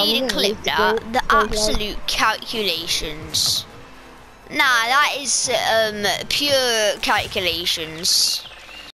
I need to clip that. The absolute calculations. Nah, that is um, pure calculations.